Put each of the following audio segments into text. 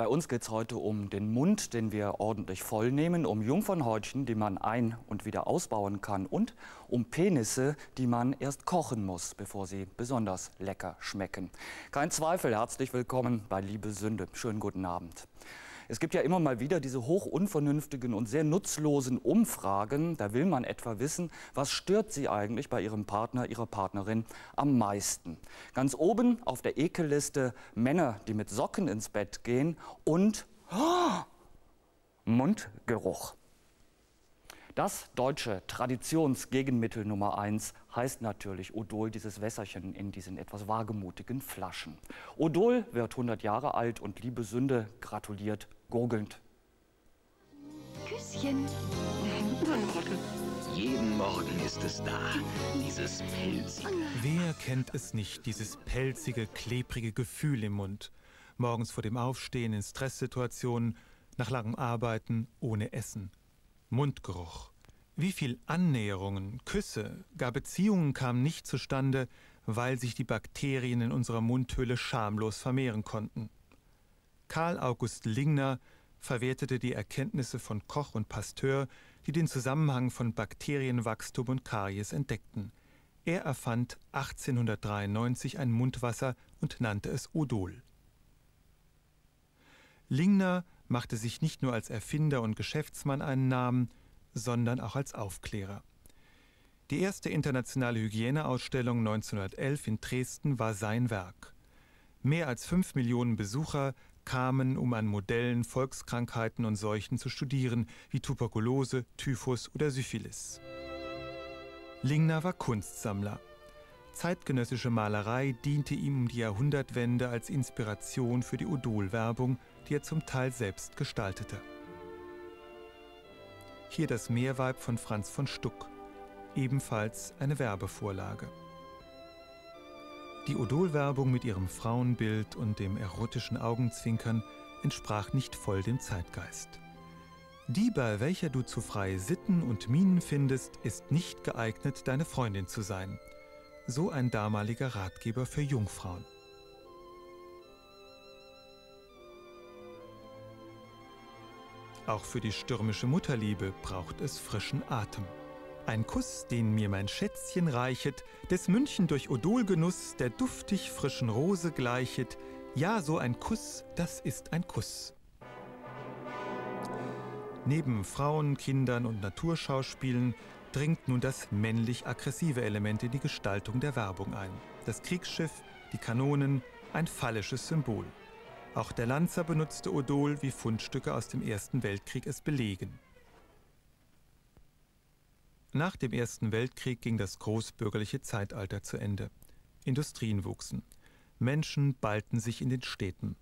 Bei uns geht es heute um den Mund, den wir ordentlich vollnehmen, um Jungfernhäutchen, die man ein- und wieder ausbauen kann und um Penisse, die man erst kochen muss, bevor sie besonders lecker schmecken. Kein Zweifel, herzlich willkommen bei Liebe Sünde. Schönen guten Abend. Es gibt ja immer mal wieder diese hochunvernünftigen und sehr nutzlosen Umfragen. Da will man etwa wissen, was stört Sie eigentlich bei Ihrem Partner, Ihrer Partnerin am meisten. Ganz oben auf der Ekelliste Männer, die mit Socken ins Bett gehen und oh, Mundgeruch. Das deutsche Traditionsgegenmittel Nummer eins heißt natürlich Odol, dieses Wässerchen in diesen etwas wagemutigen Flaschen. Odol wird 100 Jahre alt und liebe Sünde gratuliert gurgelnd. Küsschen. Jeden Morgen ist es da, dieses pelzige. Wer kennt es nicht, dieses pelzige, klebrige Gefühl im Mund? Morgens vor dem Aufstehen in Stresssituationen, nach langem Arbeiten, ohne Essen. Mundgeruch. Wie viel Annäherungen, Küsse, gar Beziehungen kamen nicht zustande, weil sich die Bakterien in unserer Mundhöhle schamlos vermehren konnten. Karl August Lingner verwertete die Erkenntnisse von Koch und Pasteur, die den Zusammenhang von Bakterienwachstum und Karies entdeckten. Er erfand 1893 ein Mundwasser und nannte es Odol. Lingner machte sich nicht nur als Erfinder und Geschäftsmann einen Namen, sondern auch als Aufklärer. Die erste internationale Hygieneausstellung 1911 in Dresden war sein Werk. Mehr als fünf Millionen Besucher kamen, um an Modellen Volkskrankheiten und Seuchen zu studieren, wie Tuberkulose, Typhus oder Syphilis. Lingner war Kunstsammler. Zeitgenössische Malerei diente ihm um die Jahrhundertwende als Inspiration für die Odol-Werbung, die er zum Teil selbst gestaltete. Hier das Meerweib von Franz von Stuck, ebenfalls eine Werbevorlage. Die Odol-Werbung mit ihrem Frauenbild und dem erotischen Augenzwinkern entsprach nicht voll dem Zeitgeist. Die, bei welcher du zu freie Sitten und Mienen findest, ist nicht geeignet, deine Freundin zu sein. So ein damaliger Ratgeber für Jungfrauen. Auch für die stürmische Mutterliebe braucht es frischen Atem. Ein Kuss, den mir mein Schätzchen reichet, des München durch Odolgenuss der duftig frischen Rose gleichet. Ja, so ein Kuss, das ist ein Kuss. Neben Frauen, Kindern und Naturschauspielen dringt nun das männlich-aggressive Element in die Gestaltung der Werbung ein. Das Kriegsschiff, die Kanonen, ein phallisches Symbol. Auch der Lanzer benutzte Odol, wie Fundstücke aus dem Ersten Weltkrieg es belegen. Nach dem Ersten Weltkrieg ging das großbürgerliche Zeitalter zu Ende. Industrien wuchsen. Menschen ballten sich in den Städten.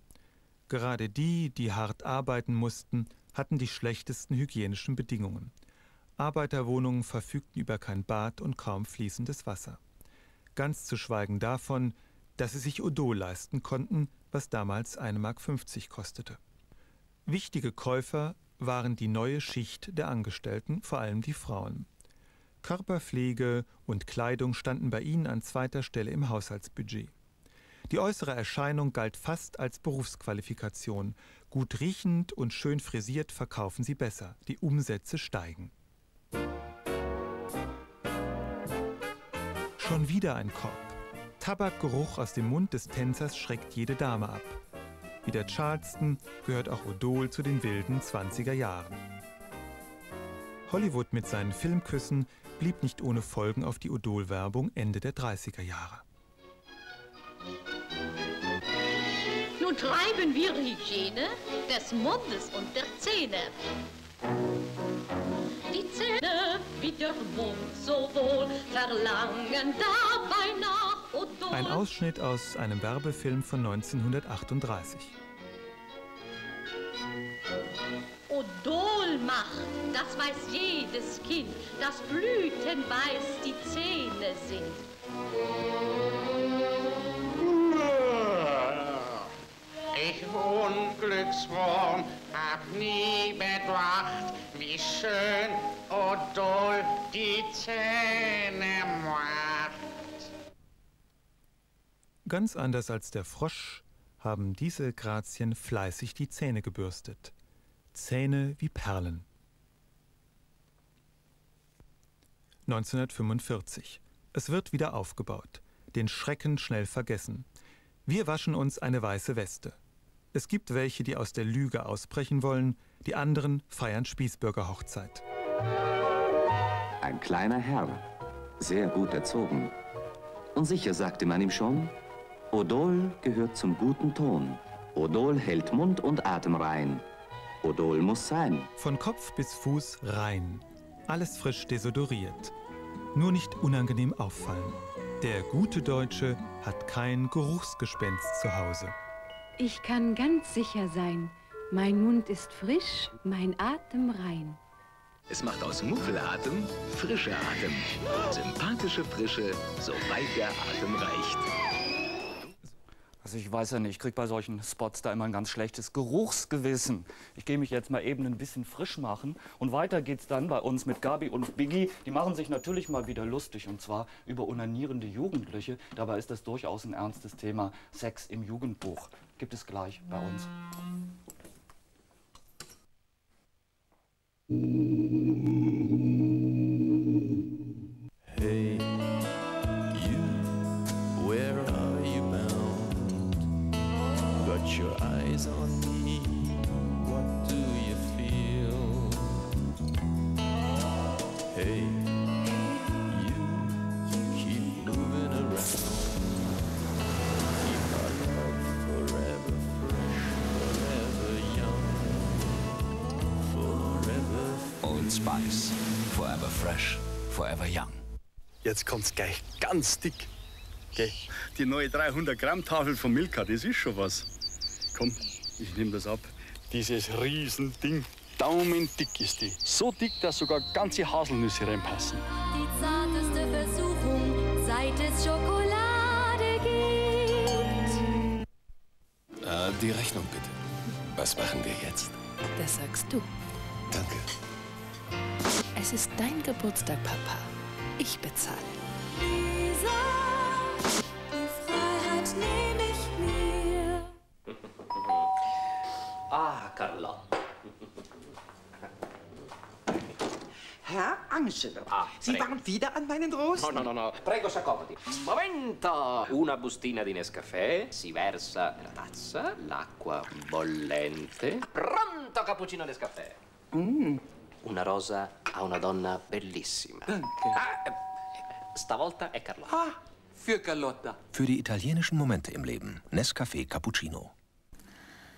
Gerade die, die hart arbeiten mussten, hatten die schlechtesten hygienischen Bedingungen. Arbeiterwohnungen verfügten über kein Bad und kaum fließendes Wasser. Ganz zu schweigen davon, dass sie sich Odol leisten konnten, was damals 1,50 Mark kostete. Wichtige Käufer waren die neue Schicht der Angestellten, vor allem die Frauen. Körperpflege und Kleidung standen bei ihnen an zweiter Stelle im Haushaltsbudget. Die äußere Erscheinung galt fast als Berufsqualifikation. Gut riechend und schön frisiert verkaufen sie besser. Die Umsätze steigen. Schon wieder ein Korb. Tabakgeruch aus dem Mund des Tänzers schreckt jede Dame ab. Wie der Charleston gehört auch Odol zu den wilden 20er Jahren. Hollywood mit seinen Filmküssen blieb nicht ohne Folgen auf die Odol-Werbung Ende der 30er Jahre. Nun treiben wir Hygiene des Mundes und der Zähne. Die Zähne wie der Mund sowohl verlangen dabei nach Odol. Ein Ausschnitt aus einem Werbefilm von 1938. macht, das weiß jedes Kind, das blütenweiß die Zähne sind. Ich Unglückswurm hab nie bedacht, wie schön Odol die Zähne macht. Ganz anders als der Frosch haben diese Grazien fleißig die Zähne gebürstet. Zähne wie Perlen. 1945. Es wird wieder aufgebaut. Den Schrecken schnell vergessen. Wir waschen uns eine weiße Weste. Es gibt welche, die aus der Lüge ausbrechen wollen, die anderen feiern Spießbürgerhochzeit. Ein kleiner Herr, sehr gut erzogen. Und sicher sagte man ihm schon, Odol gehört zum guten Ton. Odol hält Mund und Atem rein. Odol muss sein. Von Kopf bis Fuß rein. Alles frisch desodoriert. Nur nicht unangenehm auffallen. Der gute Deutsche hat kein Geruchsgespenst zu Hause. Ich kann ganz sicher sein, mein Mund ist frisch, mein Atem rein. Es macht aus Muffelatem frischer Atem. Sympathische Frische, soweit der Atem reicht. Also ich weiß ja nicht, ich kriege bei solchen Spots da immer ein ganz schlechtes Geruchsgewissen. Ich gehe mich jetzt mal eben ein bisschen frisch machen und weiter geht's dann bei uns mit Gabi und Biggie. Die machen sich natürlich mal wieder lustig und zwar über unanierende Jugendliche. Dabei ist das durchaus ein ernstes Thema. Sex im Jugendbuch gibt es gleich bei uns. Hey, eyes on me, what do you feel? Hey, you, keep moving around. Keep our love forever fresh, forever young, forever Old Spice. Forever fresh, forever young. Jetzt kommt's gleich ganz dick. Gell? Die neue 300 Gramm Tafel von Milka, das ist schon was. Komm, ich nehme das ab. Dieses Riesending, daumendick ist die. So dick, dass sogar ganze Haselnüsse reinpassen. Die zarteste Versuchung, seit es Schokolade gibt. Äh, die Rechnung bitte. Was machen wir jetzt? Das sagst du. Danke. Es ist dein Geburtstag, Papa. Ich bezahle. Angelo, Ah, Sie prego. waren wieder an meinen Rosen. No, no, no, no. Prego, s'accomodi. Momento! Una bustina di Nescafè, si versa nella tazza, l'acqua bollente. Pronto, cappuccino Nescafè. Una rosa a una donna bellissima. Ah, eh, stavolta è Carlotta. Ah, für Carlotta. Für die italienischen Momente im Leben. Nescafé Cappuccino.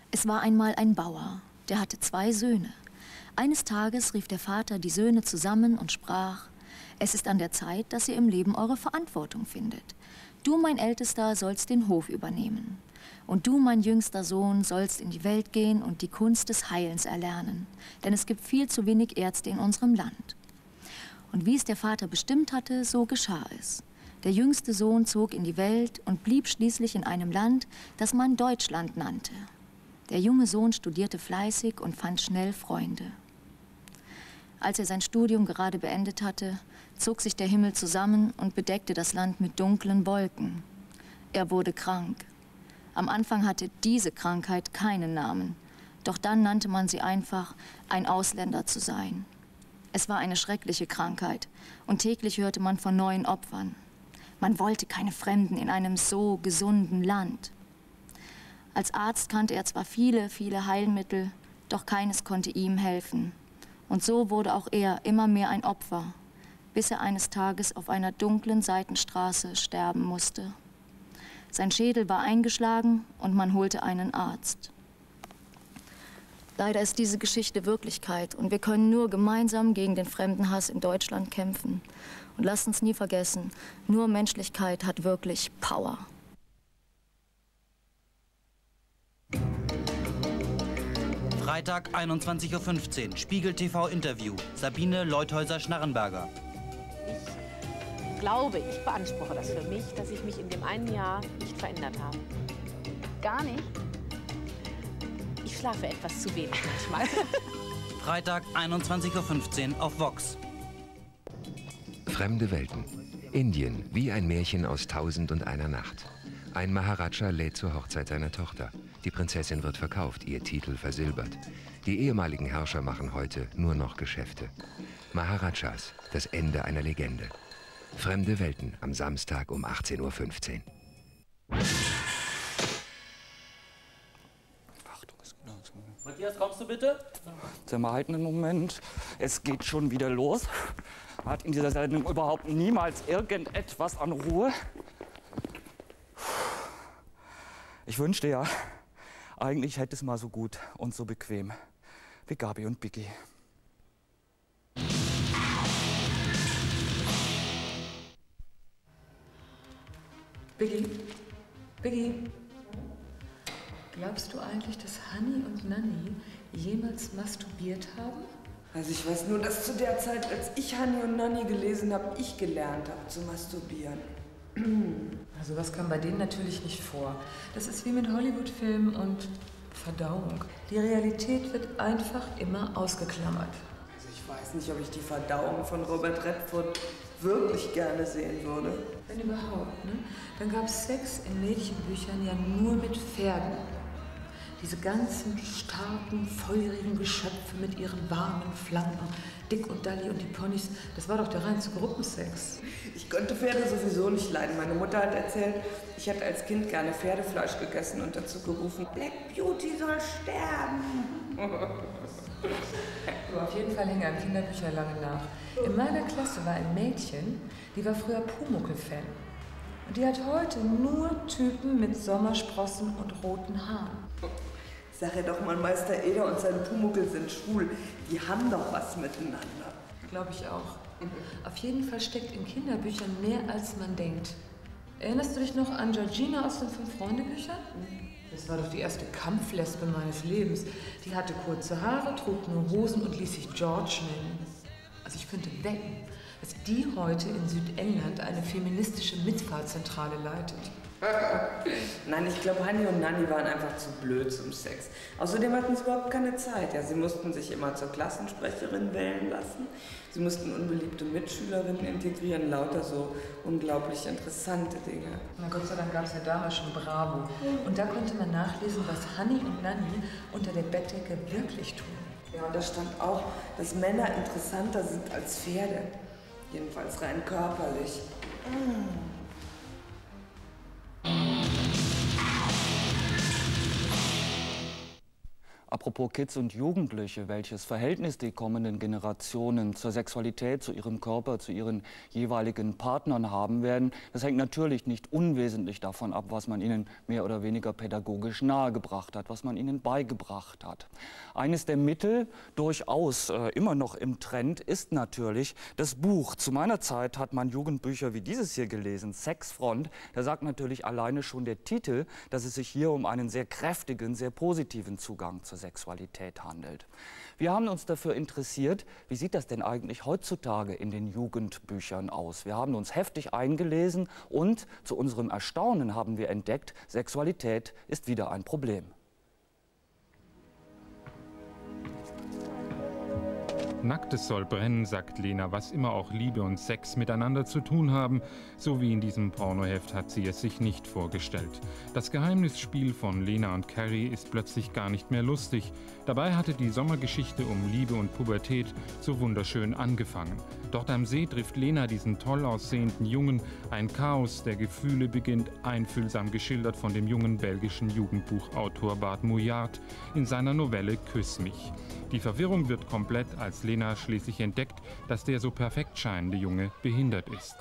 Es war einmal ein Bauer, der hatte zwei Söhne. Eines Tages rief der Vater die Söhne zusammen und sprach, es ist an der Zeit, dass ihr im Leben eure Verantwortung findet. Du, mein Ältester, sollst den Hof übernehmen. Und du, mein jüngster Sohn, sollst in die Welt gehen und die Kunst des Heilens erlernen. Denn es gibt viel zu wenig Ärzte in unserem Land. Und wie es der Vater bestimmt hatte, so geschah es. Der jüngste Sohn zog in die Welt und blieb schließlich in einem Land, das man Deutschland nannte. Der junge Sohn studierte fleißig und fand schnell Freunde. Als er sein Studium gerade beendet hatte, zog sich der Himmel zusammen und bedeckte das Land mit dunklen Wolken. Er wurde krank. Am Anfang hatte diese Krankheit keinen Namen, doch dann nannte man sie einfach, ein Ausländer zu sein. Es war eine schreckliche Krankheit und täglich hörte man von neuen Opfern. Man wollte keine Fremden in einem so gesunden Land. Als Arzt kannte er zwar viele, viele Heilmittel, doch keines konnte ihm helfen. Und so wurde auch er immer mehr ein Opfer, bis er eines Tages auf einer dunklen Seitenstraße sterben musste. Sein Schädel war eingeschlagen und man holte einen Arzt. Leider ist diese Geschichte Wirklichkeit und wir können nur gemeinsam gegen den Fremdenhass in Deutschland kämpfen. Und lasst uns nie vergessen, nur Menschlichkeit hat wirklich Power. Freitag 21.15 Uhr, Spiegel TV Interview. Sabine Leuthäuser-Schnarrenberger. Ich glaube, ich beanspruche das für mich, dass ich mich in dem einen Jahr nicht verändert habe. Gar nicht? Ich schlafe etwas zu wenig manchmal. Freitag 21.15 Uhr auf Vox. Fremde Welten. Indien wie ein Märchen aus Tausend und einer Nacht. Ein Maharaja lädt zur Hochzeit seiner Tochter. Die Prinzessin wird verkauft, ihr Titel versilbert. Die ehemaligen Herrscher machen heute nur noch Geschäfte. Maharajas, das Ende einer Legende. Fremde Welten am Samstag um 18.15 Uhr. Matthias, kommst du bitte? Sag mal, halt einen Moment. Es geht schon wieder los. Man hat in dieser Sendung überhaupt niemals irgendetwas an Ruhe. Ich wünschte ja, eigentlich hätte es mal so gut und so bequem wie Gabi und Biggie. Biggie? Biggie? Glaubst du eigentlich, dass Honey und Nanny jemals masturbiert haben? Also ich weiß nur, dass zu der Zeit, als ich Honey und Nanny gelesen habe, ich gelernt habe zu masturbieren. Also was kam bei denen natürlich nicht vor. Das ist wie mit Hollywood-Filmen und Verdauung. Die Realität wird einfach immer ausgeklammert. Also ich weiß nicht, ob ich die Verdauung von Robert Redford wirklich gerne sehen würde. Wenn überhaupt, ne? Dann gab es Sex in Mädchenbüchern ja nur mit Pferden. Diese ganzen starken, feurigen Geschöpfe mit ihren warmen Flanken, Dick und Dalli und die Ponys, das war doch der reinste Gruppensex. Ich konnte Pferde sowieso nicht leiden. Meine Mutter hat erzählt, ich hätte als Kind gerne Pferdefleisch gegessen und dazu gerufen, Black Beauty soll sterben. Du, auf jeden Fall hängen einem Kinderbücher lange nach. In meiner Klasse war ein Mädchen, die war früher Pumuckl-Fan. Und die hat heute nur Typen mit Sommersprossen und roten Haaren. Sag ja doch mal, Meister Eder und sein Pumuckel sind schwul. Die haben doch was miteinander. Glaube ich auch. Auf jeden Fall steckt in Kinderbüchern mehr als man denkt. Erinnerst du dich noch an Georgina aus den Fünf-Freunde-Büchern? Das war doch die erste Kampflesbe meines Lebens. Die hatte kurze Haare, trug nur Hosen und ließ sich George nennen. Also ich könnte wetten, dass die heute in Südengland eine feministische Mitfahrzentrale leitet. Nein, ich glaube, Hanni und Nanni waren einfach zu blöd zum Sex. Außerdem hatten sie überhaupt keine Zeit. Ja, sie mussten sich immer zur Klassensprecherin wählen lassen. Sie mussten unbeliebte Mitschülerinnen integrieren, lauter so unglaublich interessante Dinge. Na Gott sei Dank gab es ja damals schon Bravo. Und da konnte man nachlesen, was Hanni und Nanni unter der Bettdecke wirklich tun. Ja, und da stand auch, dass Männer interessanter sind als Pferde. Jedenfalls rein körperlich. Mm. Apropos Kids und Jugendliche, welches Verhältnis die kommenden Generationen zur Sexualität, zu ihrem Körper, zu ihren jeweiligen Partnern haben werden, das hängt natürlich nicht unwesentlich davon ab, was man ihnen mehr oder weniger pädagogisch nahegebracht hat, was man ihnen beigebracht hat. Eines der Mittel, durchaus äh, immer noch im Trend, ist natürlich das Buch. Zu meiner Zeit hat man Jugendbücher wie dieses hier gelesen, Sexfront. Da sagt natürlich alleine schon der Titel, dass es sich hier um einen sehr kräftigen, sehr positiven Zugang zur Sexualität handelt. Wir haben uns dafür interessiert, wie sieht das denn eigentlich heutzutage in den Jugendbüchern aus? Wir haben uns heftig eingelesen und zu unserem Erstaunen haben wir entdeckt, Sexualität ist wieder ein Problem. Nacktes soll brennen, sagt Lena, was immer auch Liebe und Sex miteinander zu tun haben. So wie in diesem Pornoheft hat sie es sich nicht vorgestellt. Das Geheimnisspiel von Lena und Carrie ist plötzlich gar nicht mehr lustig. Dabei hatte die Sommergeschichte um Liebe und Pubertät so wunderschön angefangen. Dort am See trifft Lena diesen toll aussehenden Jungen. Ein Chaos der Gefühle beginnt, einfühlsam geschildert von dem jungen belgischen Jugendbuchautor Bart Mouillard in seiner Novelle Küss mich. Die Verwirrung wird komplett, als Lena schließlich entdeckt, dass der so perfekt scheinende Junge behindert ist.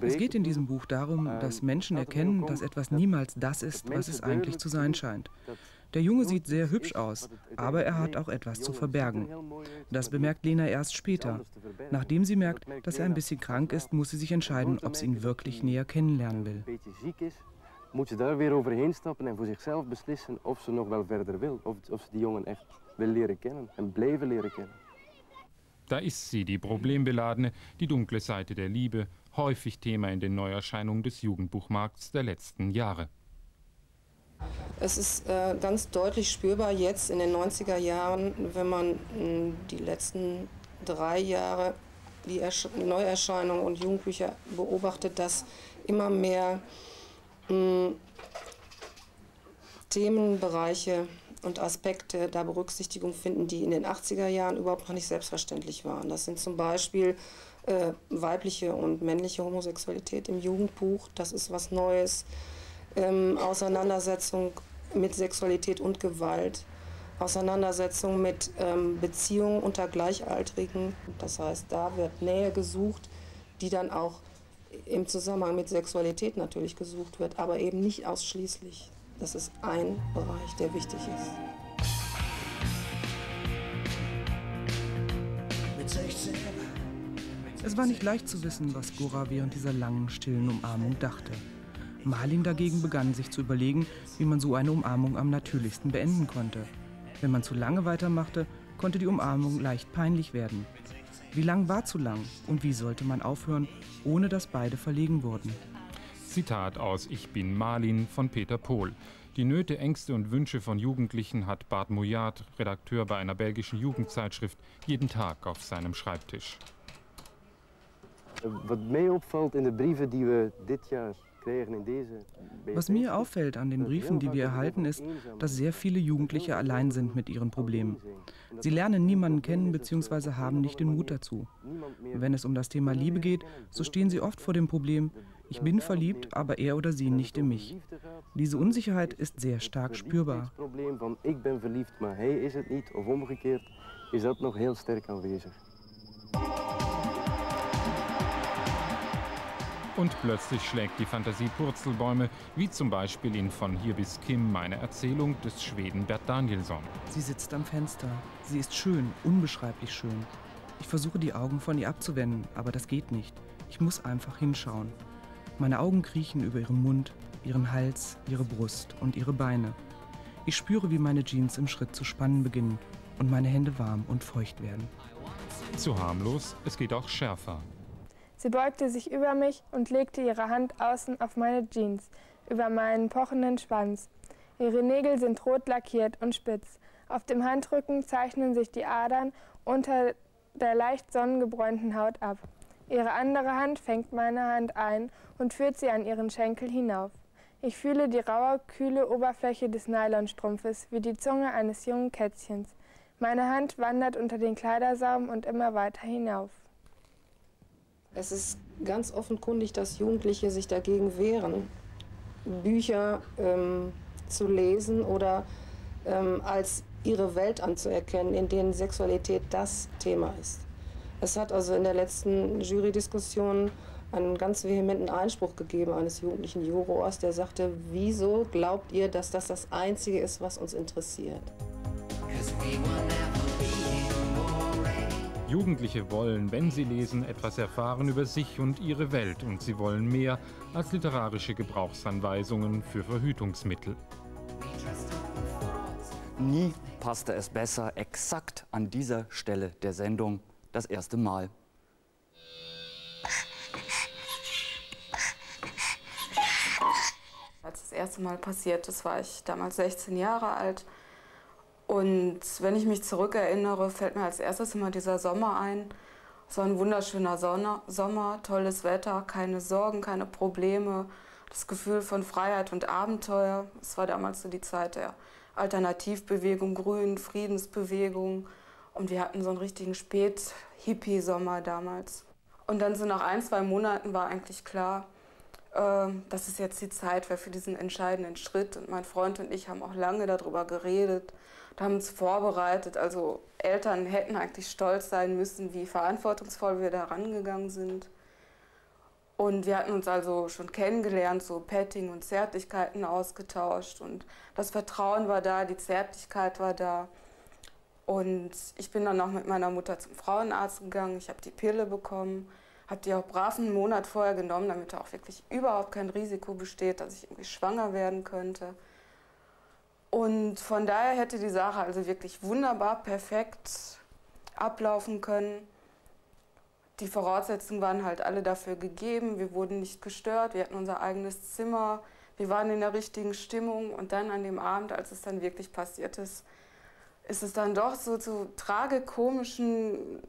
Es geht in diesem Buch darum, dass Menschen erkennen, dass etwas niemals das ist, was es eigentlich zu sein scheint. Der Junge sieht sehr hübsch aus, aber er hat auch etwas zu verbergen. Das bemerkt Lena erst später. Nachdem sie merkt, dass er ein bisschen krank ist, muss sie sich entscheiden, ob sie ihn wirklich näher kennenlernen will. Moet ze daar weer overheen stappen en voor zichzelf beslissen of ze nog wel verder wil. Of, of ze die jongen echt wil leren kennen en blijven leren kennen. Da ist sie, die problembeladene, die dunkle Seite der Liebe, häufig Thema in den Neuerscheinungen des Jugendbuchmarkts der letzten Jahre. Es ist äh, ganz deutlich spürbar jetzt in den 90er Jahren, wenn man mh, die letzten drei Jahre die Ersch Neuerscheinungen und Jugendbücher beobachtet, dass immer mehr mh, Themenbereiche und Aspekte da Berücksichtigung finden, die in den 80er Jahren überhaupt noch nicht selbstverständlich waren. Das sind zum Beispiel äh, weibliche und männliche Homosexualität im Jugendbuch, das ist was Neues. Ähm, Auseinandersetzung mit Sexualität und Gewalt, Auseinandersetzung mit ähm, Beziehungen unter Gleichaltrigen. Das heißt, da wird Nähe gesucht, die dann auch im Zusammenhang mit Sexualität natürlich gesucht wird, aber eben nicht ausschließlich. Das ist ein Bereich, der wichtig ist. Es war nicht leicht zu wissen, was Gora während dieser langen, stillen Umarmung dachte. Marlin dagegen begann sich zu überlegen, wie man so eine Umarmung am natürlichsten beenden konnte. Wenn man zu lange weitermachte, konnte die Umarmung leicht peinlich werden. Wie lang war zu lang und wie sollte man aufhören, ohne dass beide verlegen wurden? Zitat aus Ich bin Marlin von Peter Pohl. Die Nöte, Ängste und Wünsche von Jugendlichen hat Bart Mouillard, Redakteur bei einer belgischen Jugendzeitschrift, jeden Tag auf seinem Schreibtisch. Wat mij opvalt in de brieven die we dit jaar kregen in deze Was mir auffällt an den Briefen, die wir erhalten, ist, dass sehr viele Jugendliche allein sind mit ihren Problemen. Sie lernen niemanden kennen bzw. haben nicht den Mut dazu. Wenn es um das Thema Liebe geht, so stehen sie oft vor dem Problem, ich bin verliebt, aber er oder sie nicht in mich. Diese Unsicherheit ist sehr stark spürbar. ik ben verliefd, maar hij is het niet, of omgekeerd, is dat nog heel sterk aanwezig. Und plötzlich schlägt die Fantasie Purzelbäume, wie zum Beispiel in Von hier bis Kim, meine Erzählung des Schweden Bert Danielsson. Sie sitzt am Fenster. Sie ist schön, unbeschreiblich schön. Ich versuche die Augen von ihr abzuwenden, aber das geht nicht. Ich muss einfach hinschauen. Meine Augen kriechen über ihren Mund, ihren Hals, ihre Brust und ihre Beine. Ich spüre, wie meine Jeans im Schritt zu spannen beginnen und meine Hände warm und feucht werden. Zu harmlos, es geht auch schärfer. Sie beugte sich über mich und legte ihre Hand außen auf meine Jeans, über meinen pochenden Schwanz. Ihre Nägel sind rot lackiert und spitz. Auf dem Handrücken zeichnen sich die Adern unter der leicht sonnengebräunten Haut ab. Ihre andere Hand fängt meine Hand ein und führt sie an ihren Schenkel hinauf. Ich fühle die raue, kühle Oberfläche des Nylonstrumpfes wie die Zunge eines jungen Kätzchens. Meine Hand wandert unter den Kleidersaum und immer weiter hinauf. Es ist ganz offenkundig, dass Jugendliche sich dagegen wehren, Bücher ähm, zu lesen oder ähm, als ihre Welt anzuerkennen, in denen Sexualität das Thema ist. Es hat also in der letzten Jurydiskussion einen ganz vehementen Einspruch gegeben eines jugendlichen Jurors, der sagte, wieso glaubt ihr, dass das das Einzige ist, was uns interessiert? Jugendliche wollen, wenn sie lesen, etwas erfahren über sich und ihre Welt und sie wollen mehr als literarische Gebrauchsanweisungen für Verhütungsmittel. Nie passte es besser exakt an dieser Stelle der Sendung das erste Mal. Als das erste Mal passiert ist, war ich damals 16 Jahre alt. Und wenn ich mich zurückerinnere, fällt mir als erstes immer dieser Sommer ein. War ein wunderschöner Sonne, Sommer, tolles Wetter, keine Sorgen, keine Probleme, das Gefühl von Freiheit und Abenteuer. Es war damals so die Zeit der Alternativbewegung, Grün, Friedensbewegung. Und wir hatten so einen richtigen Spät-Hippie-Sommer damals. Und dann so nach ein, zwei Monaten war eigentlich klar, äh, dass es jetzt die Zeit wäre für diesen entscheidenden Schritt. Und mein Freund und ich haben auch lange darüber geredet und haben uns vorbereitet. Also Eltern hätten eigentlich stolz sein müssen, wie verantwortungsvoll wir da rangegangen sind. Und wir hatten uns also schon kennengelernt, so Petting und Zärtlichkeiten ausgetauscht. Und das Vertrauen war da, die Zärtlichkeit war da. Und ich bin dann auch mit meiner Mutter zum Frauenarzt gegangen. Ich habe die Pille bekommen, habe die auch brav einen Monat vorher genommen, damit da auch wirklich überhaupt kein Risiko besteht, dass ich irgendwie schwanger werden könnte. Und von daher hätte die Sache also wirklich wunderbar, perfekt ablaufen können. Die Voraussetzungen waren halt alle dafür gegeben. Wir wurden nicht gestört, wir hatten unser eigenes Zimmer, wir waren in der richtigen Stimmung. Und dann an dem Abend, als es dann wirklich passiert ist, ist es dann doch so zu tragikomischen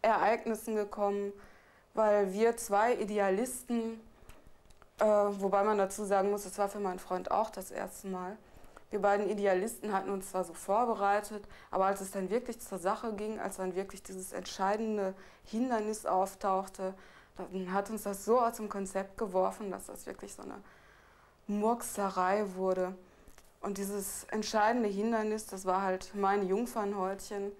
Ereignissen gekommen, weil wir zwei Idealisten, äh, wobei man dazu sagen muss, es war für meinen Freund auch das erste Mal, wir beiden Idealisten hatten uns zwar so vorbereitet, aber als es dann wirklich zur Sache ging, als dann wirklich dieses entscheidende Hindernis auftauchte, dann hat uns das so aus dem Konzept geworfen, dass das wirklich so eine Murkserei wurde. Und dieses entscheidende Hindernis, das war halt mein Jungfernhäutchen.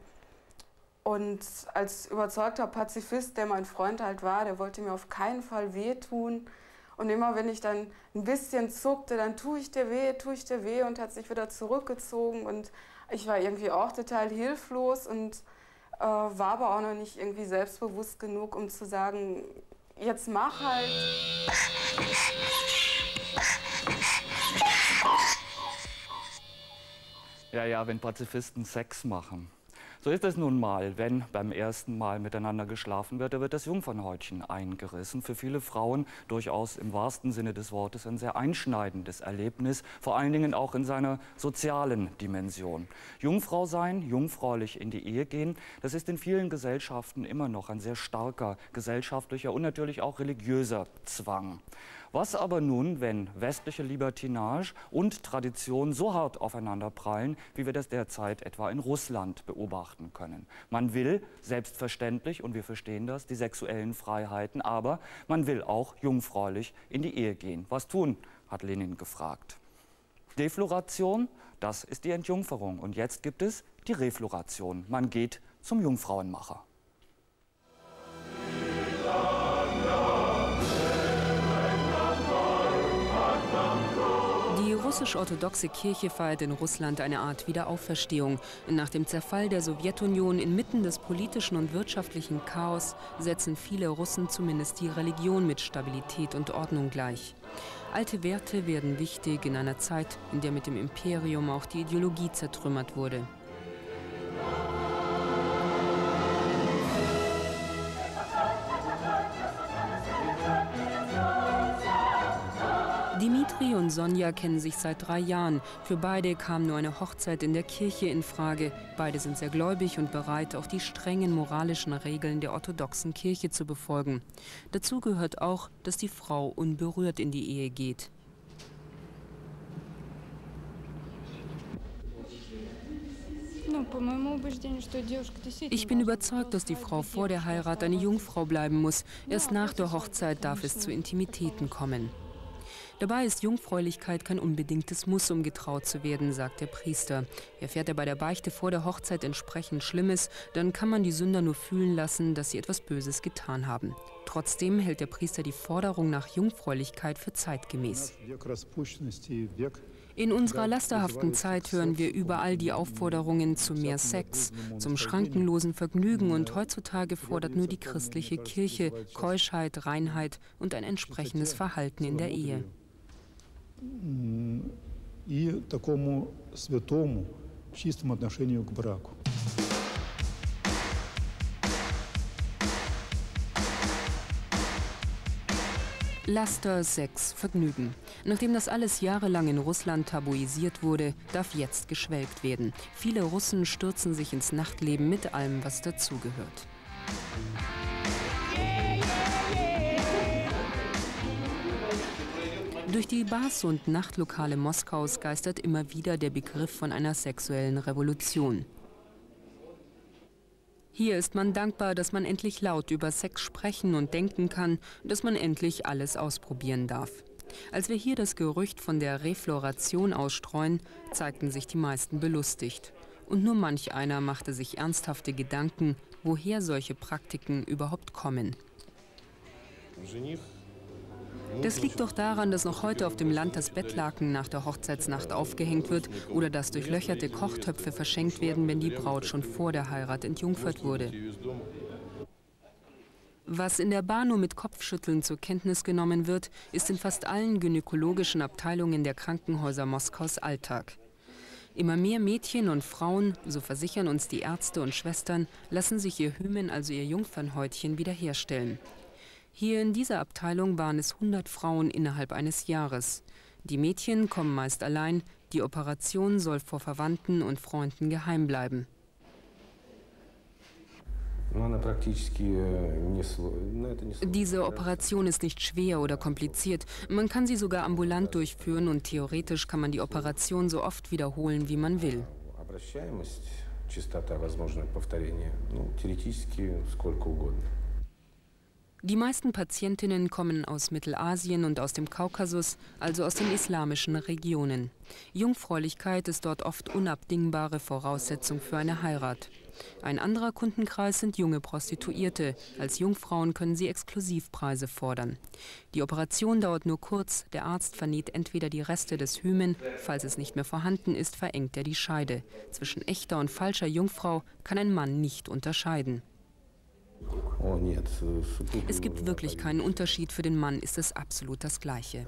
Und als überzeugter Pazifist, der mein Freund halt war, der wollte mir auf keinen Fall wehtun. Und immer wenn ich dann ein bisschen zuckte, dann tue ich dir weh, tue ich dir weh und hat sich wieder zurückgezogen. Und ich war irgendwie auch total hilflos und äh, war aber auch noch nicht irgendwie selbstbewusst genug, um zu sagen, jetzt mach halt. Ja, ja, wenn Pazifisten Sex machen. So ist es nun mal, wenn beim ersten Mal miteinander geschlafen wird, da wird das Jungfernhäutchen eingerissen. Für viele Frauen durchaus im wahrsten Sinne des Wortes ein sehr einschneidendes Erlebnis, vor allen Dingen auch in seiner sozialen Dimension. Jungfrau sein, jungfräulich in die Ehe gehen, das ist in vielen Gesellschaften immer noch ein sehr starker gesellschaftlicher und natürlich auch religiöser Zwang. Was aber nun, wenn westliche Libertinage und Tradition so hart aufeinanderprallen, wie wir das derzeit etwa in Russland beobachten können? Man will selbstverständlich, und wir verstehen das, die sexuellen Freiheiten, aber man will auch jungfräulich in die Ehe gehen. Was tun, hat Lenin gefragt. Defloration, das ist die Entjungferung. Und jetzt gibt es die Refloration. Man geht zum Jungfrauenmacher. Russisch-orthodoxe Kirche feiert in Russland eine Art Wiederauferstehung. Nach dem Zerfall der Sowjetunion inmitten des politischen und wirtschaftlichen Chaos setzen viele Russen zumindest die Religion mit Stabilität und Ordnung gleich. Alte Werte werden wichtig in einer Zeit, in der mit dem Imperium auch die Ideologie zertrümmert wurde. Dimitri und Sonja kennen sich seit drei Jahren. Für beide kam nur eine Hochzeit in der Kirche in Frage. Beide sind sehr gläubig und bereit, auch die strengen moralischen Regeln der orthodoxen Kirche zu befolgen. Dazu gehört auch, dass die Frau unberührt in die Ehe geht. Ich bin überzeugt, dass die Frau vor der Heirat eine Jungfrau bleiben muss. Erst nach der Hochzeit darf es zu Intimitäten kommen. Dabei ist Jungfräulichkeit kein unbedingtes Muss, um getraut zu werden, sagt der Priester. Erfährt er bei der Beichte vor der Hochzeit entsprechend Schlimmes, dann kann man die Sünder nur fühlen lassen, dass sie etwas Böses getan haben. Trotzdem hält der Priester die Forderung nach Jungfräulichkeit für zeitgemäß. In unserer lasterhaften Zeit hören wir überall die Aufforderungen zu mehr Sex, zum schrankenlosen Vergnügen und heutzutage fordert nur die christliche Kirche Keuschheit, Reinheit und ein entsprechendes Verhalten in der Ehe и такому святому, чистому отношению к браку. Laster, Sex, Vergnügen. Nachdem das alles jahrelang in Russland tabuisiert wurde, darf jetzt geschwelgt werden. Viele Russen stürzen sich ins Nachtleben mit allem, was dazugehört. Durch die Bars und Nachtlokale Moskaus geistert immer wieder der Begriff von einer sexuellen Revolution. Hier ist man dankbar, dass man endlich laut über Sex sprechen und denken kann, dass man endlich alles ausprobieren darf. Als wir hier das Gerücht von der Refloration ausstreuen, zeigten sich die meisten belustigt. Und nur manch einer machte sich ernsthafte Gedanken, woher solche Praktiken überhaupt kommen. Das liegt doch daran, dass noch heute auf dem Land das Bettlaken nach der Hochzeitsnacht aufgehängt wird oder dass durchlöcherte Kochtöpfe verschenkt werden, wenn die Braut schon vor der Heirat entjungfert wurde. Was in der Bano mit Kopfschütteln zur Kenntnis genommen wird, ist in fast allen gynäkologischen Abteilungen der Krankenhäuser Moskaus Alltag. Immer mehr Mädchen und Frauen, so versichern uns die Ärzte und Schwestern, lassen sich ihr Hymen, also ihr Jungfernhäutchen, wiederherstellen. Hier in dieser Abteilung waren es 100 Frauen innerhalb eines Jahres. Die Mädchen kommen meist allein, die Operation soll vor Verwandten und Freunden geheim bleiben. Diese Operation ist nicht schwer oder kompliziert. Man kann sie sogar ambulant durchführen und theoretisch kann man die Operation so oft wiederholen, wie man will. Die meisten Patientinnen kommen aus Mittelasien und aus dem Kaukasus, also aus den islamischen Regionen. Jungfräulichkeit ist dort oft unabdingbare Voraussetzung für eine Heirat. Ein anderer Kundenkreis sind junge Prostituierte. Als Jungfrauen können sie Exklusivpreise fordern. Die Operation dauert nur kurz. Der Arzt vernäht entweder die Reste des Hymen, falls es nicht mehr vorhanden ist, verengt er die Scheide. Zwischen echter und falscher Jungfrau kann ein Mann nicht unterscheiden. Es gibt wirklich keinen Unterschied. Für den Mann ist es absolut das Gleiche.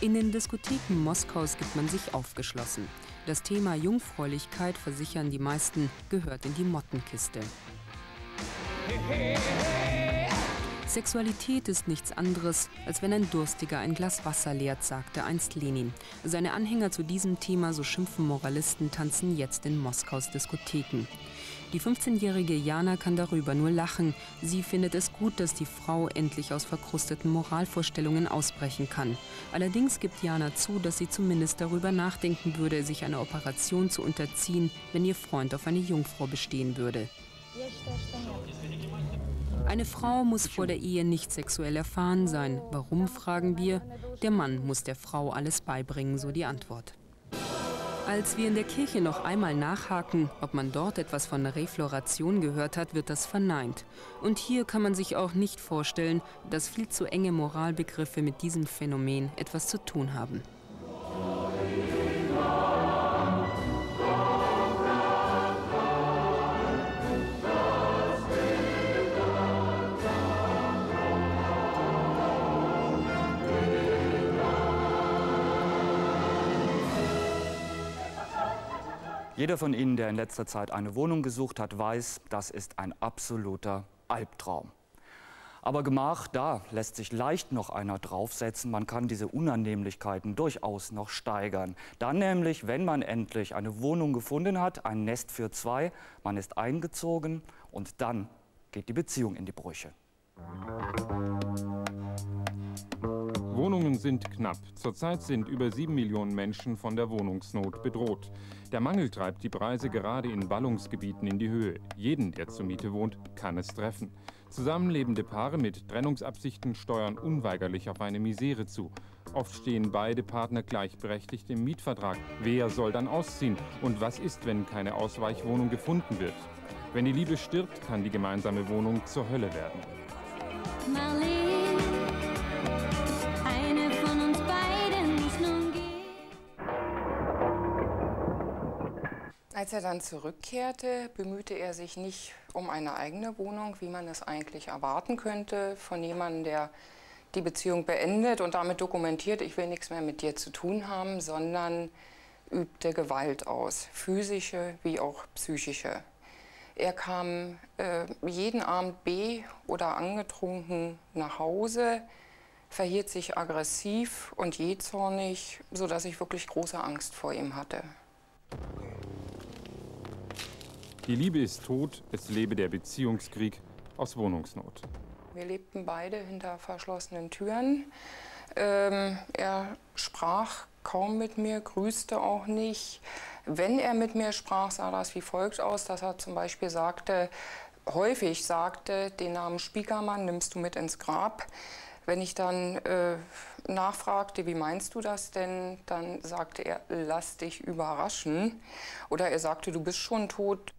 In den Diskotheken Moskaus gibt man sich aufgeschlossen. Das Thema Jungfräulichkeit, versichern die meisten, gehört in die Mottenkiste. Sexualität ist nichts anderes, als wenn ein Durstiger ein Glas Wasser leert, sagte einst Lenin. Seine Anhänger zu diesem Thema, so schimpfen Moralisten, tanzen jetzt in Moskaus Diskotheken. Die 15-jährige Jana kann darüber nur lachen. Sie findet es gut, dass die Frau endlich aus verkrusteten Moralvorstellungen ausbrechen kann. Allerdings gibt Jana zu, dass sie zumindest darüber nachdenken würde, sich einer Operation zu unterziehen, wenn ihr Freund auf eine Jungfrau bestehen würde. Eine Frau muss vor der Ehe nicht sexuell erfahren sein. Warum, fragen wir? Der Mann muss der Frau alles beibringen, so die Antwort. Als wir in der Kirche noch einmal nachhaken, ob man dort etwas von Refloration gehört hat, wird das verneint. Und hier kann man sich auch nicht vorstellen, dass viel zu enge Moralbegriffe mit diesem Phänomen etwas zu tun haben. Jeder von Ihnen, der in letzter Zeit eine Wohnung gesucht hat, weiß, das ist ein absoluter Albtraum. Aber Gemach, da lässt sich leicht noch einer draufsetzen. Man kann diese Unannehmlichkeiten durchaus noch steigern. Dann nämlich, wenn man endlich eine Wohnung gefunden hat, ein Nest für zwei, man ist eingezogen und dann geht die Beziehung in die Brüche. Wohnungen sind knapp. Zurzeit sind über sieben Millionen Menschen von der Wohnungsnot bedroht. Der Mangel treibt die Preise gerade in Ballungsgebieten in die Höhe. Jeden, der zur Miete wohnt, kann es treffen. Zusammenlebende Paare mit Trennungsabsichten steuern unweigerlich auf eine Misere zu. Oft stehen beide Partner gleichberechtigt im Mietvertrag. Wer soll dann ausziehen? Und was ist, wenn keine Ausweichwohnung gefunden wird? Wenn die Liebe stirbt, kann die gemeinsame Wohnung zur Hölle werden. Marlene. Als er dann zurückkehrte, bemühte er sich nicht um eine eigene Wohnung, wie man es eigentlich erwarten könnte von jemandem, der die Beziehung beendet und damit dokumentiert, ich will nichts mehr mit dir zu tun haben, sondern übte Gewalt aus, physische wie auch psychische. Er kam äh, jeden Abend B oder angetrunken nach Hause, verhielt sich aggressiv und jähzornig, sodass ich wirklich große Angst vor ihm hatte. Die Liebe ist tot, es lebe der Beziehungskrieg aus Wohnungsnot. Wir lebten beide hinter verschlossenen Türen. Ähm, er sprach kaum mit mir, grüßte auch nicht. Wenn er mit mir sprach, sah das wie folgt aus, dass er zum Beispiel sagte, häufig sagte, den Namen Spiekermann nimmst du mit ins Grab. Wenn ich dann äh, nachfragte, wie meinst du das denn, dann sagte er, lass dich überraschen. Oder er sagte, du bist schon tot.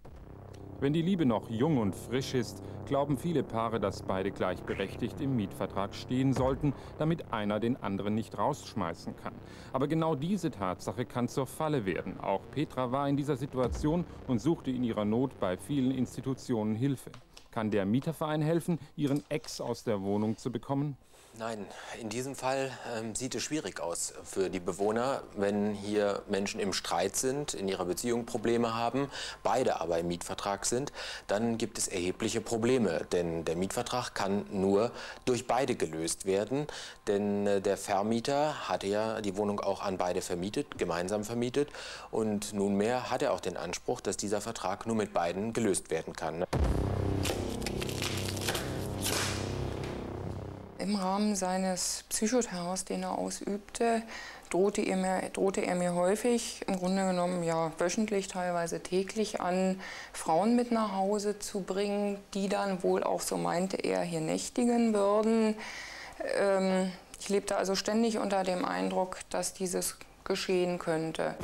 Wenn die Liebe noch jung und frisch ist, glauben viele Paare, dass beide gleichberechtigt im Mietvertrag stehen sollten, damit einer den anderen nicht rausschmeißen kann. Aber genau diese Tatsache kann zur Falle werden. Auch Petra war in dieser Situation und suchte in ihrer Not bei vielen Institutionen Hilfe. Kann der Mieterverein helfen, ihren Ex aus der Wohnung zu bekommen? Nein, in diesem Fall ähm, sieht es schwierig aus für die Bewohner, wenn hier Menschen im Streit sind, in ihrer Beziehung Probleme haben, beide aber im Mietvertrag sind, dann gibt es erhebliche Probleme, denn der Mietvertrag kann nur durch beide gelöst werden, denn äh, der Vermieter hatte ja die Wohnung auch an beide vermietet, gemeinsam vermietet. Und nunmehr hat er auch den Anspruch, dass dieser Vertrag nur mit beiden gelöst werden kann. Im Rahmen seines Psychoterrors, den er ausübte, drohte er, mir, drohte er mir häufig, im Grunde genommen ja wöchentlich, teilweise täglich an, Frauen mit nach Hause zu bringen, die dann wohl auch, so meinte er, hier nächtigen würden. Ähm, ich lebte also ständig unter dem Eindruck, dass dieses geschehen könnte.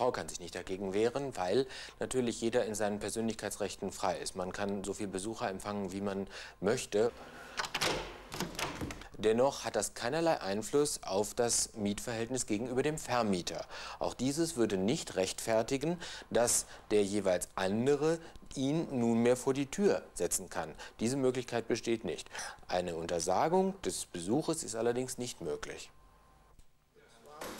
Frau kann sich nicht dagegen wehren, weil natürlich jeder in seinen Persönlichkeitsrechten frei ist. Man kann so viele Besucher empfangen, wie man möchte. Dennoch hat das keinerlei Einfluss auf das Mietverhältnis gegenüber dem Vermieter. Auch dieses würde nicht rechtfertigen, dass der jeweils andere ihn nunmehr vor die Tür setzen kann. Diese Möglichkeit besteht nicht. Eine Untersagung des Besuches ist allerdings nicht möglich.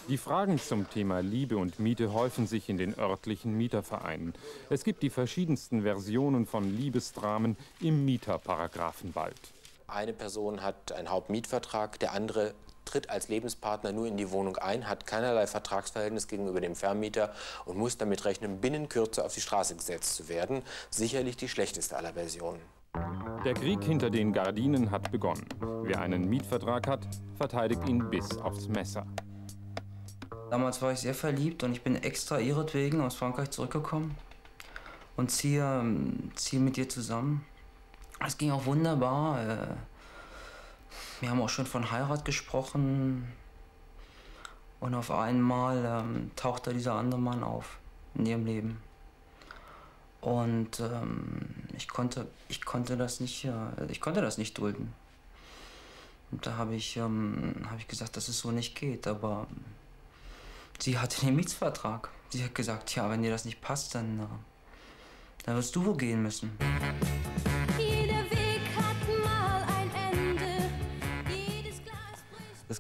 Die Fragen zum Thema Liebe und Miete häufen sich in den örtlichen Mietervereinen. Es gibt die verschiedensten Versionen von Liebesdramen im Mieterparagraphenwald. Eine Person hat einen Hauptmietvertrag, der andere tritt als Lebenspartner nur in die Wohnung ein, hat keinerlei Vertragsverhältnis gegenüber dem Vermieter und muss damit rechnen, binnen Kürze auf die Straße gesetzt zu werden. Sicherlich die schlechteste aller Versionen. Der Krieg hinter den Gardinen hat begonnen. Wer einen Mietvertrag hat, verteidigt ihn bis aufs Messer. Damals war ich sehr verliebt und ich bin extra ihretwegen aus Frankreich zurückgekommen und ziehe, ähm, ziehe mit ihr zusammen. Es ging auch wunderbar. Äh, wir haben auch schon von Heirat gesprochen. Und auf einmal ähm, tauchte dieser andere Mann auf in ihrem Leben. Und ähm, ich, konnte, ich, konnte das nicht, äh, ich konnte das nicht dulden. Und da habe ich, ähm, hab ich gesagt, dass es so nicht geht. Aber sie hatte den Mietsvertrag. Sie hat gesagt, ja, wenn dir das nicht passt, dann, äh, dann wirst du wo gehen müssen.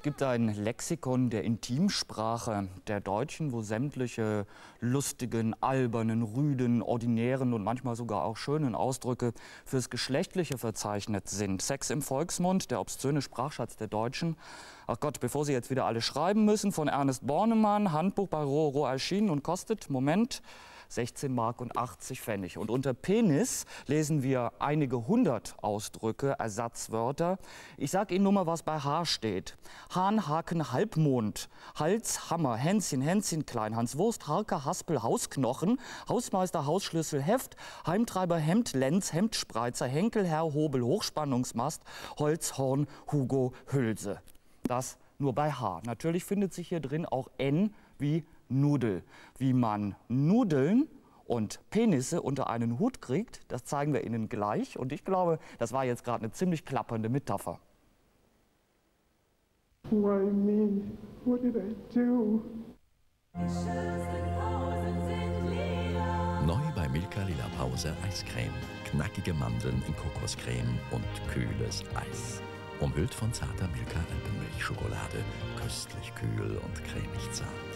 Es gibt ein Lexikon der Intimsprache der Deutschen, wo sämtliche lustigen, albernen, rüden, ordinären und manchmal sogar auch schönen Ausdrücke fürs Geschlechtliche verzeichnet sind. Sex im Volksmund, der obszöne Sprachschatz der Deutschen. Ach Gott, bevor Sie jetzt wieder alle schreiben müssen, von Ernest Bornemann, Handbuch bei Roro erschienen und kostet, Moment, 16 Mark und 80 Pfennig. Und unter Penis lesen wir einige hundert Ausdrücke, Ersatzwörter. Ich sage Ihnen nur mal, was bei H steht. Hahn, Haken, Halbmond, Hals, Hammer, Hänschen, Hänschen, Klein, Hans Wurst, Harke, Haspel, Hausknochen, Hausmeister, Hausschlüssel, Heft, Heimtreiber, Hemd, Lenz, Hemdspreizer, Henkel, Herr, Hobel, Hochspannungsmast, Holzhorn, Hugo, Hülse. Das nur bei H. Natürlich findet sich hier drin auch N wie Nudel. Wie man Nudeln und Penisse unter einen Hut kriegt, das zeigen wir Ihnen gleich. Und ich glaube, das war jetzt gerade eine ziemlich klappernde Metapher. Why me? What did I do? Neu bei Milka Lila Pause Eiscreme. Knackige Mandeln in Kokoscreme und kühles Eis. Umhüllt von zarter Milka Alpenmilchschokolade. Köstlich kühl und cremig zart.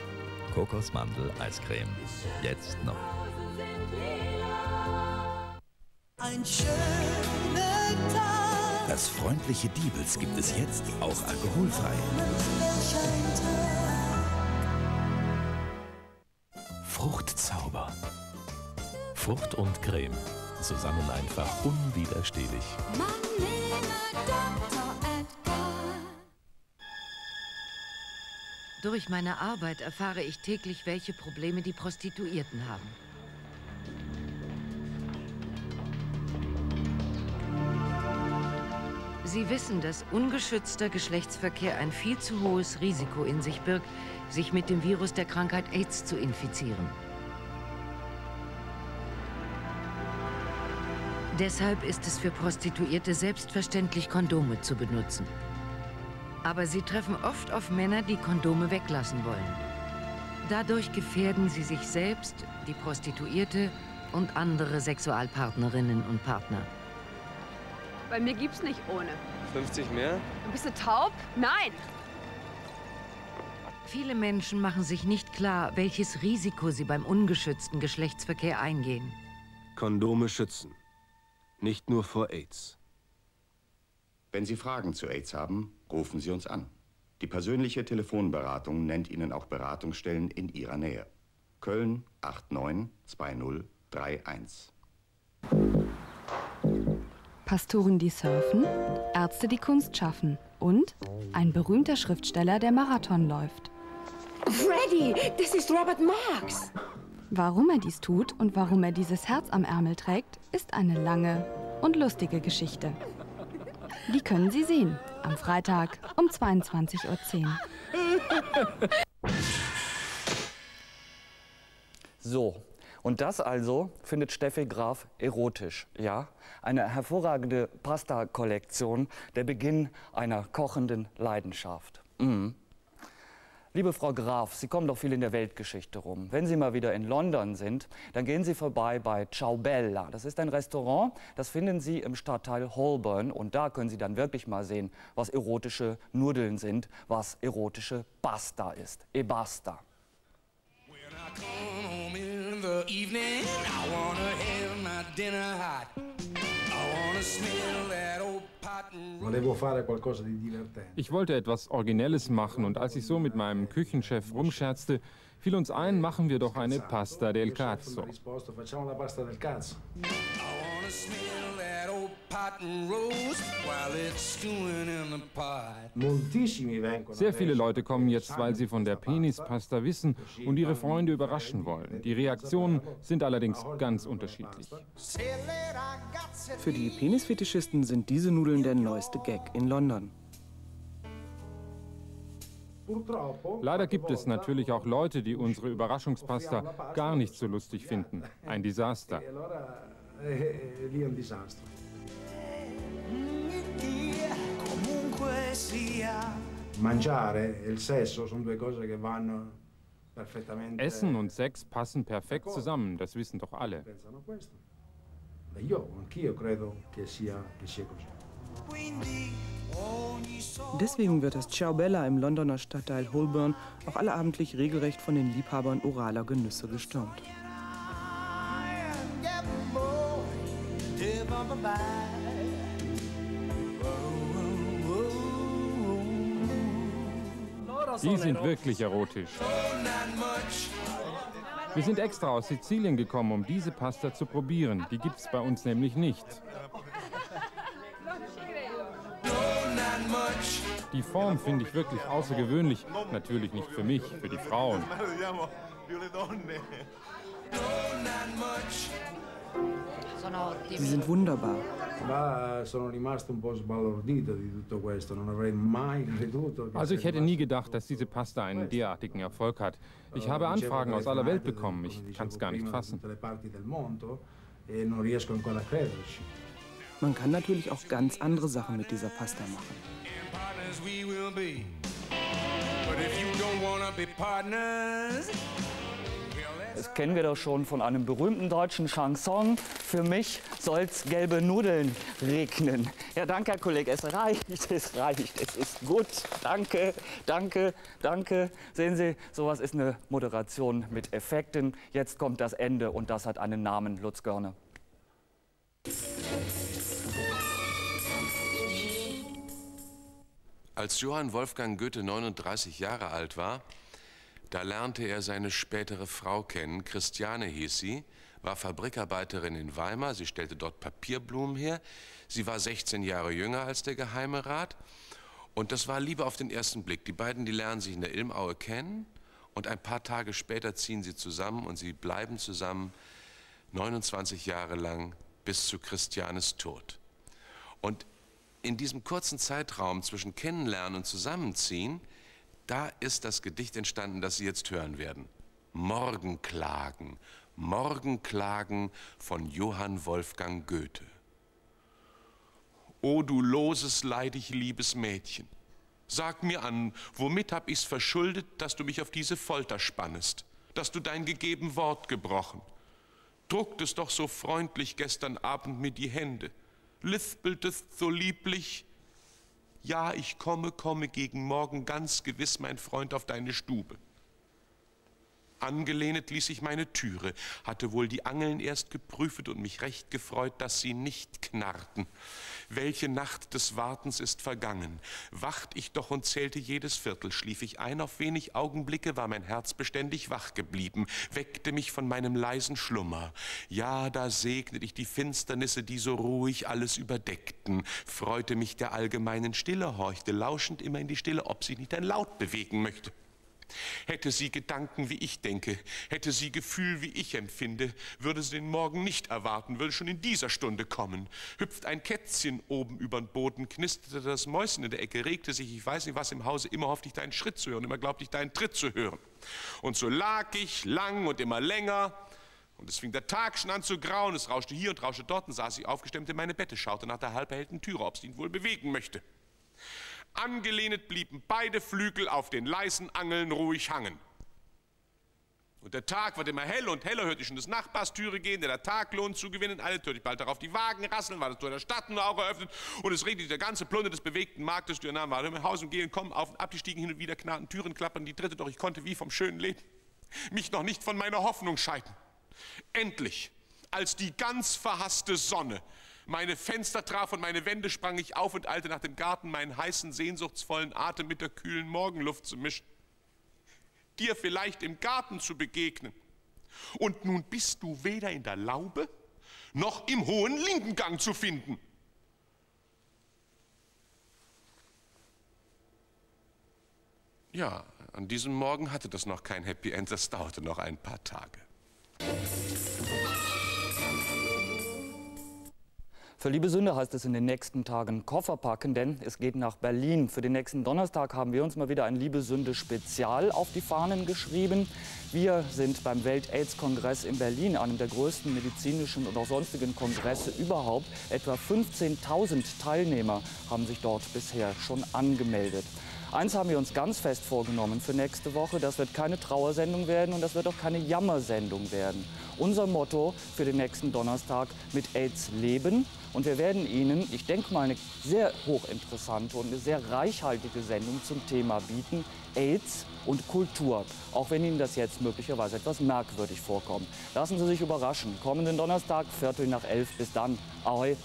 Kokosmandel Eiscreme. Jetzt noch. Ein schöner Tag. Das freundliche Diebels gibt es jetzt auch alkoholfrei. Fruchtzauber. Frucht und Creme. Zusammen einfach unwiderstehlich. Durch meine Arbeit erfahre ich täglich, welche Probleme die Prostituierten haben. Sie wissen, dass ungeschützter Geschlechtsverkehr ein viel zu hohes Risiko in sich birgt, sich mit dem Virus der Krankheit AIDS zu infizieren. Deshalb ist es für Prostituierte selbstverständlich, Kondome zu benutzen. Aber sie treffen oft auf Männer, die Kondome weglassen wollen. Dadurch gefährden sie sich selbst, die Prostituierte und andere Sexualpartnerinnen und Partner. Bei mir gibt's nicht ohne. 50 mehr? Bist du taub? Nein! Viele Menschen machen sich nicht klar, welches Risiko sie beim ungeschützten Geschlechtsverkehr eingehen. Kondome schützen. Nicht nur vor AIDS. Wenn Sie Fragen zu AIDS haben, rufen Sie uns an. Die persönliche Telefonberatung nennt Ihnen auch Beratungsstellen in Ihrer Nähe. Köln 892031. Pastoren, die surfen, Ärzte, die Kunst schaffen und ein berühmter Schriftsteller, der Marathon läuft. Freddy, das ist Robert Marx. Warum er dies tut und warum er dieses Herz am Ärmel trägt, ist eine lange und lustige Geschichte. Die können Sie sehen am Freitag um 22.10 Uhr. So, und das also findet Steffi Graf erotisch, ja? Eine hervorragende Pasta-Kollektion, der Beginn einer kochenden Leidenschaft. Mhm. Liebe Frau Graf, Sie kommen doch viel in der Weltgeschichte rum. Wenn Sie mal wieder in London sind, dann gehen Sie vorbei bei Ciao Bella. Das ist ein Restaurant, das finden Sie im Stadtteil Holborn. Und da können Sie dann wirklich mal sehen, was erotische Nudeln sind, was erotische Pasta ist. E basta. my dinner hot. I wanna smell that old Ich wollte etwas Originelles machen und als ich so mit meinem Küchenchef rumscherzte, fiel uns ein, machen wir doch eine Pasta del Cazzo. Wanna smell that old pot and roast while it's stewing in the pot. Sehr viele Leute kommen jetzt, weil sie von der Penispasta wissen und ihre Freunde überraschen wollen. Die Reaktionen sind allerdings ganz unterschiedlich. Für die Penisfetischisten sind diese Nudeln der neueste Gag in London. Leider gibt es natürlich auch Leute, die unsere Überraschungspasta gar nicht so lustig finden. Ein Desaster. E eh, lì è un disastro. Mangiare e il sesso sono due cose che vanno perfettamente. Essen und Sex passen perfekt zusammen, das wissen doch alle. Pensano questo. E io, anch'io credo che sia, che sia così. Deswegen wird das Ciao Bella im Londoner Stadtteil Holborn auch alleabendlich regelrecht von den Liebhabern oraler Genüsse gestürmt. Die sind wirklich erotisch. Wir sind extra aus Sizilien gekommen, um diese Pasta zu probieren. Die gibt's bei uns nämlich nicht. Die Form finde ich wirklich außergewöhnlich. Natürlich nicht für mich, für die Frauen. Sie sind wunderbar. Che Also ich hätte nie gedacht, dass diese Pasta einen derartigen Erfolg hat. Ich habe Anfragen aus aller Welt bekommen. Ich kann es gar nicht fassen. e. Man kann natürlich auch ganz andere Sachen mit dieser Pasta machen. Das kennen wir doch schon von einem berühmten deutschen Chanson. Für mich soll's gelbe Nudeln regnen. Ja, danke, Herr Kollege. Es reicht, es reicht, es ist gut. Danke, danke, danke. Sehen Sie, sowas ist eine Moderation mit Effekten. Jetzt kommt das Ende und das hat einen Namen, Lutz Görne. Als Johann Wolfgang Goethe 39 Jahre alt war, da lernte er seine spätere Frau kennen. Christiane hieß sie, war Fabrikarbeiterin in Weimar. Sie stellte dort Papierblumen her. Sie war 16 Jahre jünger als der Geheime Rat. Und das war Liebe auf den ersten Blick. Die beiden, die lernen sich in der Ilmaue kennen. Und ein paar Tage später ziehen sie zusammen und sie bleiben zusammen 29 Jahre lang bis zu Christianes Tod. Und in diesem kurzen Zeitraum zwischen Kennenlernen und Zusammenziehen, da ist das Gedicht entstanden, das Sie jetzt hören werden. Morgenklagen, Morgenklagen von Johann Wolfgang Goethe. O du loses, leidig liebes Mädchen, sag mir an, womit hab ich's verschuldet, dass du mich auf diese Folter spannest, dass du dein gegeben Wort gebrochen. Drucktest doch so freundlich gestern Abend mir die Hände, lispeltest so lieblich. Ja, ich komme, komme gegen Morgen ganz gewiss, mein Freund, auf deine Stube. Angelehnet ließ ich meine Türe, hatte wohl die Angeln erst geprüfet und mich recht gefreut, dass sie nicht knarrten. Welche Nacht des Wartens ist vergangen? Wacht ich doch und zählte jedes Viertel, schlief ich ein auf wenig Augenblicke, war mein Herz beständig wach geblieben, weckte mich von meinem leisen Schlummer. Ja, da segnet ich die Finsternisse, die so ruhig alles überdeckten, freute mich der allgemeinen Stille, horchte lauschend immer in die Stille, ob sich nicht ein Laut bewegen möchte. Hätte sie Gedanken, wie ich denke, hätte sie Gefühl, wie ich empfinde, würde sie den Morgen nicht erwarten, würde schon in dieser Stunde kommen. Hüpft ein Kätzchen oben über den Boden, knisterte das Mäuschen in der Ecke, regte sich, ich weiß nicht was im Hause, immer hoffte ich deinen Schritt zu hören, immer glaubte ich deinen Tritt zu hören. Und so lag ich lang und immer länger, und es fing der Tag schon an zu grauen, es rauschte hier und rauschte dort, und saß ich aufgestemmt in meine Bette, schaute nach der halb erhellten Türe, ob sie ihn wohl bewegen möchte. Angelehnet blieben beide Flügel auf den leisen Angeln ruhig hangen. Und der Tag wird immer hell und heller, hörte ich schon das Nachbarstüre gehen, der der Taglohn zu gewinnen, alle hörte bald darauf die Wagen rasseln, war das Tor der Stadt nur auch eröffnet und es regnete der ganze Plunder des bewegten Marktes durch war im Haus und gehen, kommen auf und ab, die stiegen hin und wieder, knarrten Türen, klappern die dritte, doch ich konnte wie vom schönen Leben mich noch nicht von meiner Hoffnung scheiden. Endlich, als die ganz verhasste Sonne meine Fenster traf und meine Wände sprang ich auf und eilte nach dem Garten, meinen heißen, sehnsuchtsvollen Atem mit der kühlen Morgenluft zu mischen. Dir vielleicht im Garten zu begegnen. Und nun bist du weder in der Laube noch im hohen Lindengang zu finden. Ja, an diesem Morgen hatte das noch kein Happy End, das dauerte noch ein paar Tage. Für Liebe Sünde heißt es in den nächsten Tagen Koffer packen, denn es geht nach Berlin. Für den nächsten Donnerstag haben wir uns mal wieder ein Liebe Sünde Spezial auf die Fahnen geschrieben. Wir sind beim Welt-Aids-Kongress in Berlin, einem der größten medizinischen und auch sonstigen Kongresse überhaupt. Etwa 15.000 Teilnehmer haben sich dort bisher schon angemeldet. Eins haben wir uns ganz fest vorgenommen für nächste Woche. Das wird keine Trauersendung werden und das wird auch keine Jammersendung werden. Unser Motto für den nächsten Donnerstag mit AIDS leben und wir werden Ihnen, ich denke mal, eine sehr hochinteressante und eine sehr reichhaltige Sendung zum Thema bieten, AIDS und Kultur, auch wenn Ihnen das jetzt möglicherweise etwas merkwürdig vorkommt. Lassen Sie sich überraschen. Kommenden Donnerstag, Viertel nach elf. Bis dann. Ahoi.